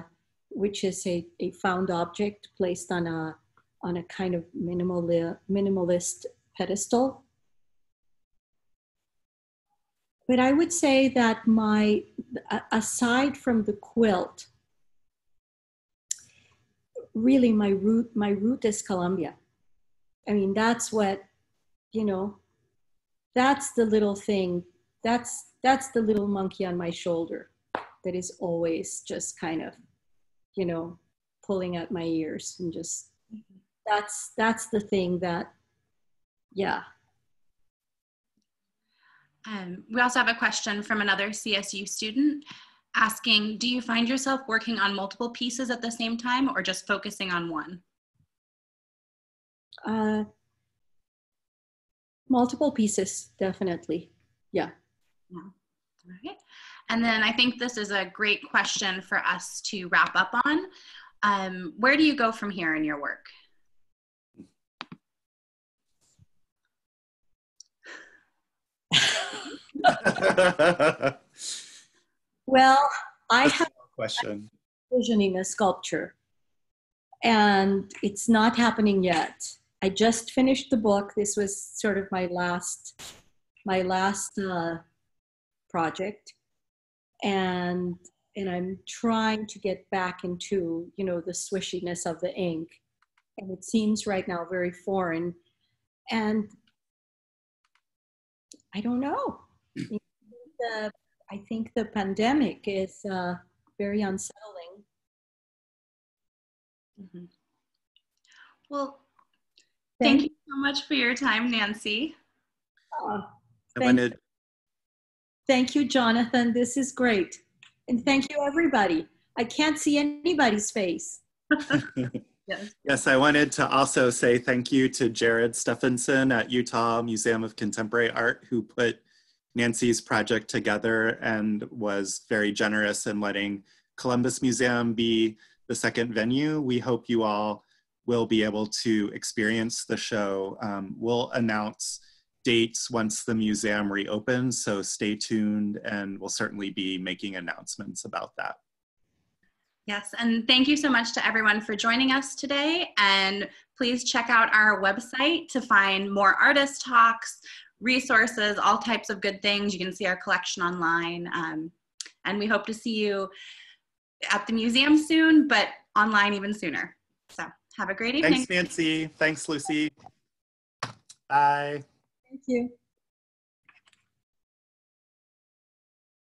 which is a, a found object placed on a, on a kind of minimal, minimalist pedestal. But I would say that my, aside from the quilt, really my root, my root is Colombia. I mean, that's what, you know, that's the little thing. That's, that's the little monkey on my shoulder that is always just kind of, you know, pulling at my ears and just that's that's the thing that yeah. Um, we also have a question from another csu student asking do you find yourself working on multiple pieces at the same time or just focusing on one? Uh, multiple pieces definitely. Yeah yeah all right and then i think this is a great question for us to wrap up on um, where do you go from here in your work well, I That's have a question. visioning a sculpture, and it's not happening yet. I just finished the book. This was sort of my last, my last uh, project, and and I'm trying to get back into you know the swishiness of the ink, and it seems right now very foreign, and I don't know the, I think the pandemic is uh, very unsettling. Mm-hmm. Well, thank, thank, you so much for your time, Nancy. Uh, thank, wanted... thank you, Jonathan. This is great. And thank you, everybody. I can't see anybody's face. yes. I wanted to also say thank you to Jared Steffensen at Utah Museum of Contemporary Art, who put Nancy's project together and was very generous in letting Columbus Museum be the second venue. We hope you all will be able to experience the show. Um, we'll announce dates once the museum reopens, so stay tuned and we'll certainly be making announcements about that. Yes, and thank you so much to everyone for joining us today. And please check out our website to find more artist talks, resources, all types of good things. You can see our collection online. Um, and we hope to see you at the museum soon, but online even sooner. So have a great evening. Thanks, Nancy. Thanks, Lucy. Bye. You.